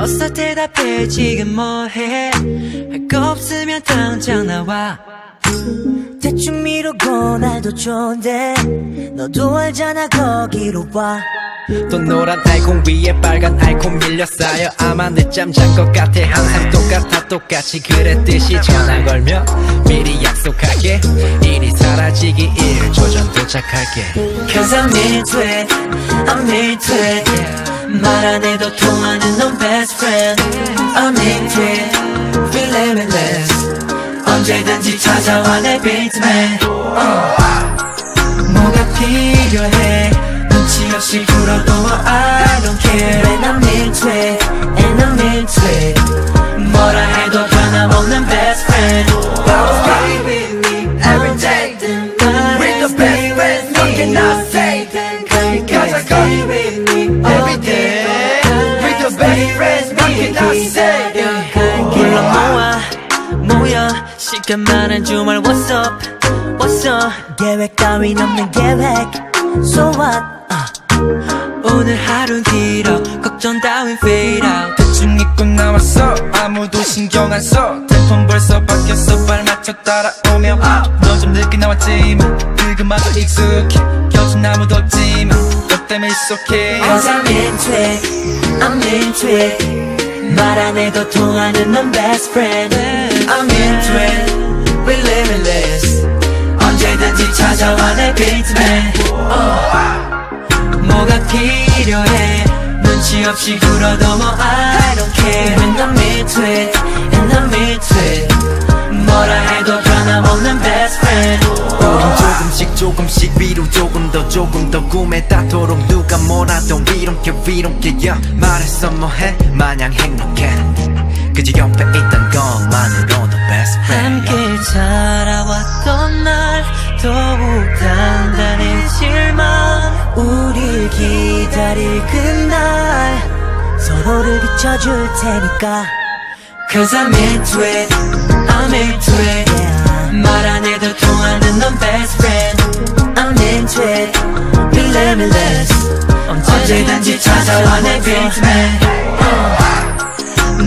어서 대답해 지금 뭐해? 할 거 없으면 당장 나와. 대충 미루고 날도 좋은데 너도 알잖아 거기로 와 또 노란 아이콘 위에 빨간 아이콘 밀려 쌓여. 아마 늦잠 잔 것 같아. 항상 똑같아 똑같이 그랬듯이 전화 걸며 미리 약속할게. 일이 사라지기 1초 전 도착할게. Cause I'm into it I'm into it 말 안 해도 통하는 넌 best friend. I'm into it Feel limitless. 언제든지 찾아와 내 beatman uh. 뭐가 필요해 눈치 없이 굴어도 I don't care And I'm into it And I'm into it 뭐라 해도 변함없는 best friend Stay with me every day We're the best friends What can I say Cause I got you with me every day We're the best friends What can I say 불러 모아 모여 시간만한 주말 What's up What's up 계획 따윈 없는 계획 So what uh. 오늘 하루는 길어 걱정 따윈 fade out. 대충 입고 나왔어. 아무도 신경 안 써. 템폰 벌써 바뀌었어. 발 맞춰 따라오면 넌좀 늦게 나왔지만 그것마저 익숙해. 곁은 아무도 없지만 너 때문에 it's okay. Cause I'm into it I'm into it 말 안 해도 통하는 넌 best friend. I'm into it We limitless 언제든지 찾아와 내 beatman uh. 뭐가 필요해 눈치 없이 굴어도 뭐 I don't care into it And I'm into it 뭐라 해도 변함없는 best friend 조금씩 조금씩 위로 조금 더 조금 더 꿈에 닿도록 누가 뭐라도 don't care yeah. 말했어 뭐해 마냥 행복해 우릴 기다릴 그날 서로를 비춰줄 테니까 Cause I'm into it I'm into it 말안 해도 통하는 넌 best friend I'm into it Be limitless 언제든지 찾아와 내 uh.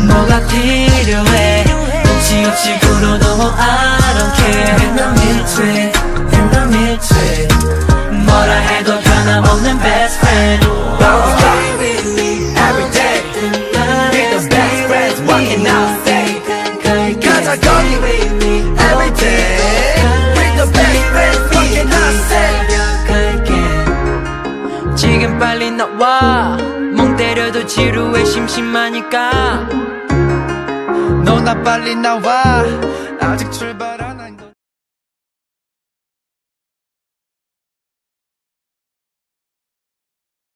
뭐가 필요해 눈치 없이 굴어도 뭐 I don't care I'm into it friends what can I say Cause I got you with me every day We're the best friends what can I say 지금 빨리 나와 멍 때려도 지루해 심심하니까 너나 빨리 나와 아직 출발